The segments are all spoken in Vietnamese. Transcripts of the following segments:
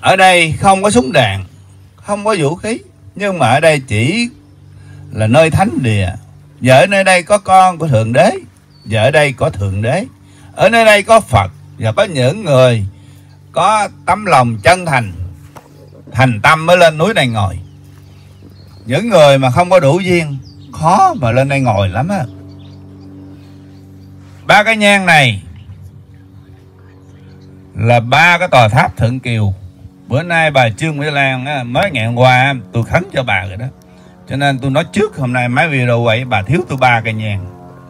ở đây không có súng đạn, không có vũ khí, nhưng mà ở đây chỉ là nơi thánh địa. Và ở nơi đây có con của thượng đế, và ở đây có thượng đế. Ở nơi đây có phật, và có những người có tấm lòng chân thành thành tâm mới lên núi này ngồi. Những người mà không có đủ duyên, khó mà lên đây ngồi lắm á. Ba cái nhang này là ba cái tòa tháp thượng kiều bữa nay bà trương mỹ lan á, mới ngày hôm qua tôi khấn cho bà rồi đó. Cho nên tôi nói trước hôm nay mấy video vậy bà thiếu tôi ba cây nhang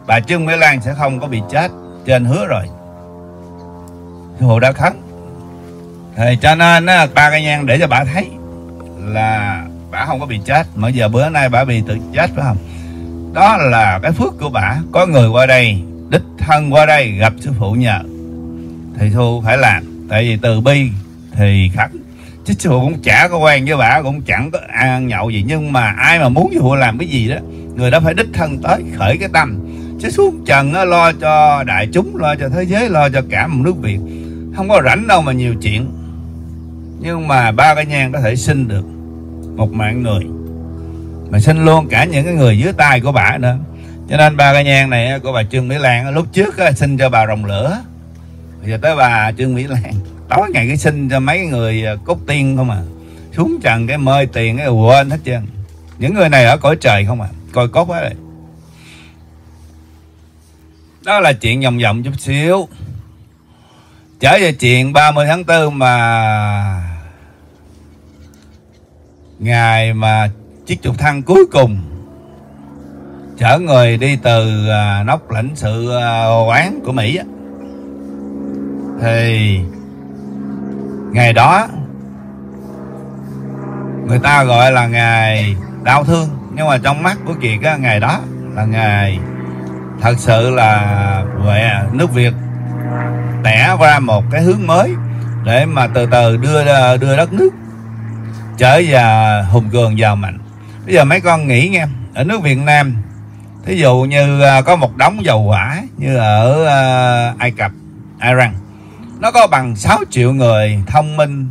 bà trương mỹ lan sẽ không có bị chết trên hứa rồi. Hồ đã khấn. Thì cho nên á, ba cây nhang để cho bà thấy là bà không có bị chết. Mà giờ bữa nay bà bị tự chết phải không? Đó là cái phước của bà. Có người qua đây đích thân qua đây gặp sư phụ nhờ. Thì thu phải làm. Tại vì từ bi thì khắc chứ chùa cũng chả có quen với bà cũng chẳng có ăn nhậu gì. Nhưng mà ai mà muốn sư phụ làm cái gì đó người đó phải đích thân tới khởi cái tâm. Chứ xuống trần đó, lo cho đại chúng lo cho thế giới lo cho cả một nước việt. Không có rảnh đâu mà nhiều chuyện. Nhưng mà ba cái nhang có thể sinh được một mạng người. Mà sinh luôn cả những cái người dưới tay của bà nữa. Cho nên ba cái nhang này của bà trương mỹ lan lúc trước sinh cho bà rồng lửa bây tới bà trương mỹ lan. Tối ngày cái xin cho mấy người à, cốt tiên không à. Xuống trần cái mơi tiền cái quên hết trơn. Những người này ở cõi trời không à. Coi cốt quá rồi. Đó là chuyện vòng vòng chút xíu. Trở về chuyện 30 tháng 4 mà ngày mà chiếc trục thăng cuối cùng chở người đi từ à, nóc lãnh sự à, quán của Mỹ á, thì ngày đó người ta gọi là ngày đau thương nhưng mà trong mắt của Kiệt á, ngày đó là ngày thật sự là về nước Việt tẻ ra một cái hướng mới để mà từ từ đưa đưa đất nước trở về hùng cường giàu mạnh. Bây giờ mấy con nghĩ nghe ở nước Việt Nam thí dụ như à, có một đống dầu hỏa như ở à, Ai Cập Iran nó có bằng 6 triệu người thông minh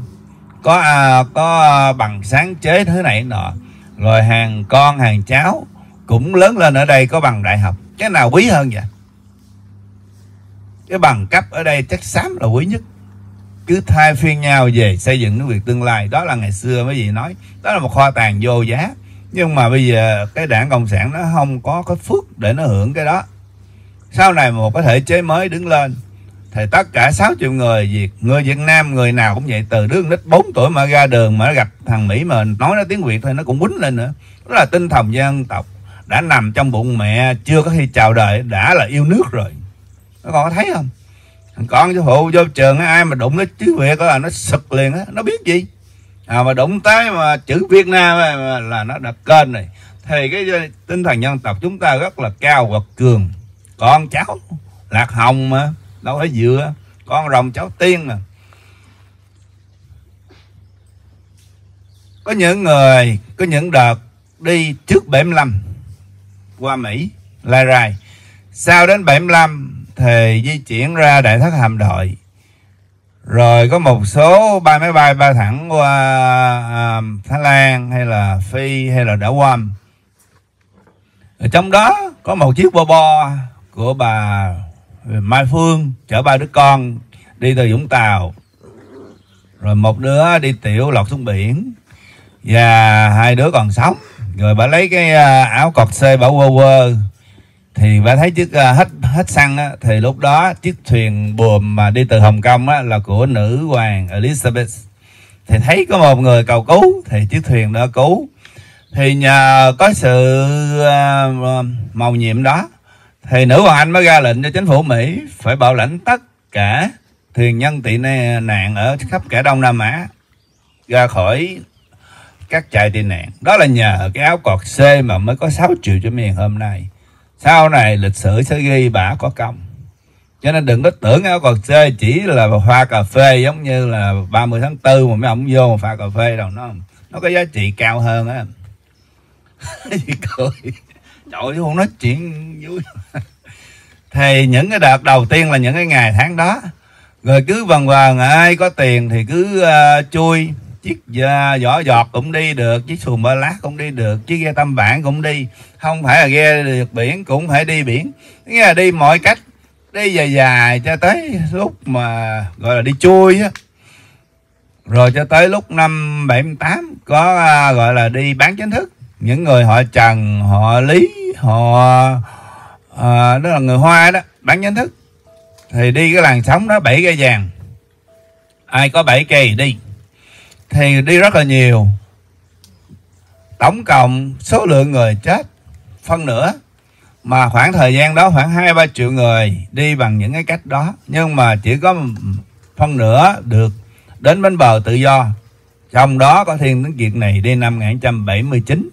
có à, có bằng sáng chế thứ này nọ. Rồi hàng con hàng cháu cũng lớn lên ở đây có bằng đại học. Cái nào quý hơn vậy? Cái bằng cấp ở đây chắc xám là quý nhất. Cứ thay phiên nhau về xây dựng nước Việt tương lai. Đó là ngày xưa mấy vị nói. Đó là một kho tàng vô giá. Nhưng mà bây giờ cái đảng cộng sản nó không có cái phước để nó hưởng cái đó. Sau này một cái thể chế mới đứng lên thì tất cả 6 triệu người Việt người Việt Nam người nào cũng vậy từ đứa nít 4 tuổi mà ra đường mà nó gặp thằng Mỹ mà nói nó tiếng Việt thôi nó cũng quýnh lên nữa. Đó là tinh thần dân tộc đã nằm trong bụng mẹ chưa có khi chào đời đã là yêu nước rồi. Nó còn có thấy không? Thằng con cho phụ vô trường ai mà đụng nó chữ Việt là nó sực liền á nó biết gì? À, mà đụng tới mà chữ Việt Nam là nó đặt kênh này. Thì cái tinh thần dân tộc chúng ta rất là cao và cường. Con cháu lạc hồng mà đâu phải dựa con rồng cháu tiên mà. Có những người có những đợt đi trước 75 qua Mỹ lai rai. Sau đến 75 thì di chuyển ra đại thất hàm đội rồi có một số ba máy bay bay thẳng qua à, Thái Lan hay là Phi hay là Đảo Guam ở trong đó có một chiếc bo bo của bà Mai Phương chở ba đứa con đi từ Vũng Tàu rồi một đứa đi tiểu lọt xuống biển và hai đứa còn sống. Rồi bà lấy cái à, áo cọt xê bảo quơ quơ thì bà thấy chiếc à, hết hết xăng á, thì lúc đó chiếc thuyền buồm mà đi từ Hồng Kông á, là của nữ hoàng Elizabeth. Thì thấy có một người cầu cứu thì chiếc thuyền đó cứu. Thì nhờ có sự uh, màu nhiệm đó thì nữ hoàng Anh mới ra lệnh cho chính phủ Mỹ phải bảo lãnh tất cả thuyền nhân tị nạn ở khắp cả Đông Nam Á ra khỏi các trại tị nạn. Đó là nhờ cái áo cọt C mà mới có 6 triệu cho miền hôm nay. Sau này lịch sử sẽ ghi bả có công. Cho nên đừng có tưởng áo cọt C chỉ là hoa cà phê giống như là 30 tháng 4 mà mấy ông vô mà pha cà phê đâu, nó nó có giá trị cao hơn á. Cười trời ơi không nói chuyện vui. Thì những cái đợt đầu tiên là những cái ngày tháng đó rồi cứ vần vần ai có tiền thì cứ uh, chui. Chiếc uh, vỏ giọt cũng đi được chiếc xuồng ba lát cũng đi được chiếc ghe tâm bản cũng đi. Không phải là ghe được biển cũng phải đi biển. Nghĩa là đi mọi cách đi dài dài cho tới lúc mà gọi là đi chui á. Rồi cho tới lúc năm 78 có uh, gọi là đi bán chính thức những người họ Trần họ Lý họ à, đó là người Hoa đó bán chính thức thì đi cái làn sóng đó bảy cây vàng. Ai có bảy cây đi. Thì đi rất là nhiều. Tổng cộng số lượng người chết phân nửa. Mà khoảng thời gian đó khoảng hai ba triệu người đi bằng những cái cách đó. Nhưng mà chỉ có phân nửa được đến bến bờ tự do. Trong đó có thiên tấn kiệt này đi năm 1979